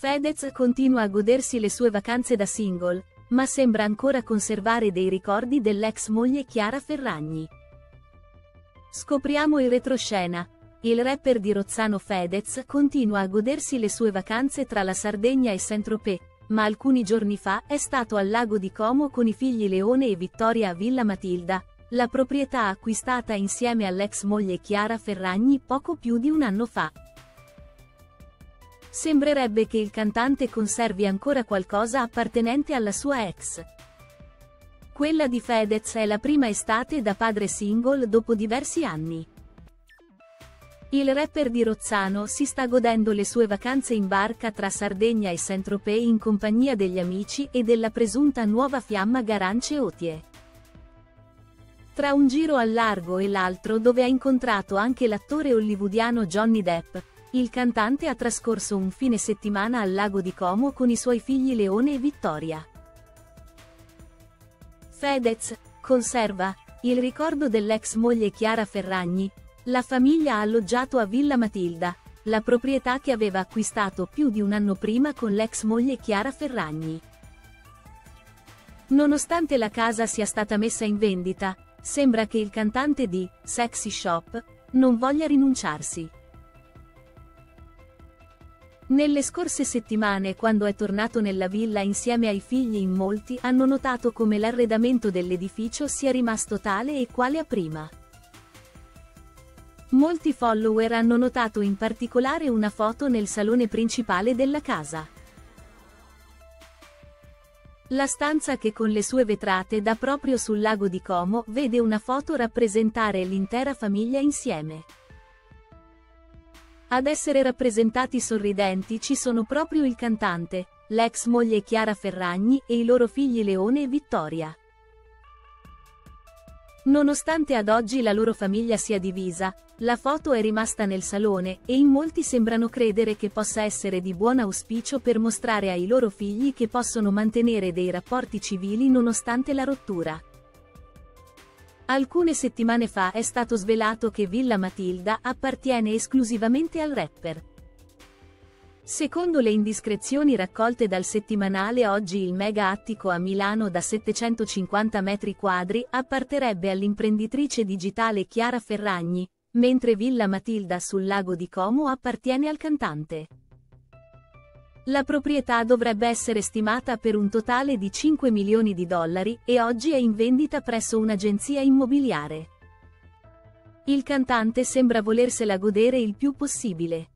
Fedez continua a godersi le sue vacanze da single, ma sembra ancora conservare dei ricordi dell'ex moglie Chiara Ferragni. Scopriamo il retroscena. Il rapper di Rozzano Fedez continua a godersi le sue vacanze tra la Sardegna e Saint-Tropez, ma alcuni giorni fa è stato al lago di Como con i figli Leone e Vittoria a Villa Matilda, la proprietà acquistata insieme all'ex moglie Chiara Ferragni poco più di un anno fa. Sembrerebbe che il cantante conservi ancora qualcosa appartenente alla sua ex. Quella di Fedez è la prima estate da padre single dopo diversi anni. Il rapper di Rozzano si sta godendo le sue vacanze in barca tra Sardegna e Saint-Tropez in compagnia degli amici e della presunta nuova fiamma Garance Otie. Tra un giro al largo e l'altro dove ha incontrato anche l'attore hollywoodiano Johnny Depp, il cantante ha trascorso un fine settimana al lago di Como con i suoi figli Leone e Vittoria. Fedez, conserva, il ricordo dell'ex moglie Chiara Ferragni, la famiglia ha alloggiato a Villa Matilda, la proprietà che aveva acquistato più di un anno prima con l'ex moglie Chiara Ferragni. Nonostante la casa sia stata messa in vendita, sembra che il cantante di Sexy Shop non voglia rinunciarsi. Nelle scorse settimane quando è tornato nella villa insieme ai figli in molti hanno notato come l'arredamento dell'edificio sia rimasto tale e quale a prima. Molti follower hanno notato in particolare una foto nel salone principale della casa. La stanza che con le sue vetrate dà proprio sul lago di Como vede una foto rappresentare l'intera famiglia insieme. Ad essere rappresentati sorridenti ci sono proprio il cantante, l'ex moglie Chiara Ferragni e i loro figli Leone e Vittoria. Nonostante ad oggi la loro famiglia sia divisa, la foto è rimasta nel salone e in molti sembrano credere che possa essere di buon auspicio per mostrare ai loro figli che possono mantenere dei rapporti civili nonostante la rottura. Alcune settimane fa è stato svelato che Villa Matilda appartiene esclusivamente al rapper. Secondo le indiscrezioni raccolte dal settimanale Oggi il mega attico a Milano da 750 metri quadri apparterebbe all'imprenditrice digitale Chiara Ferragni, mentre Villa Matilda sul lago di Como appartiene al cantante. La proprietà dovrebbe essere stimata per un totale di 5 milioni di dollari e oggi è in vendita presso un'agenzia immobiliare. Il cantante sembra volersela godere il più possibile.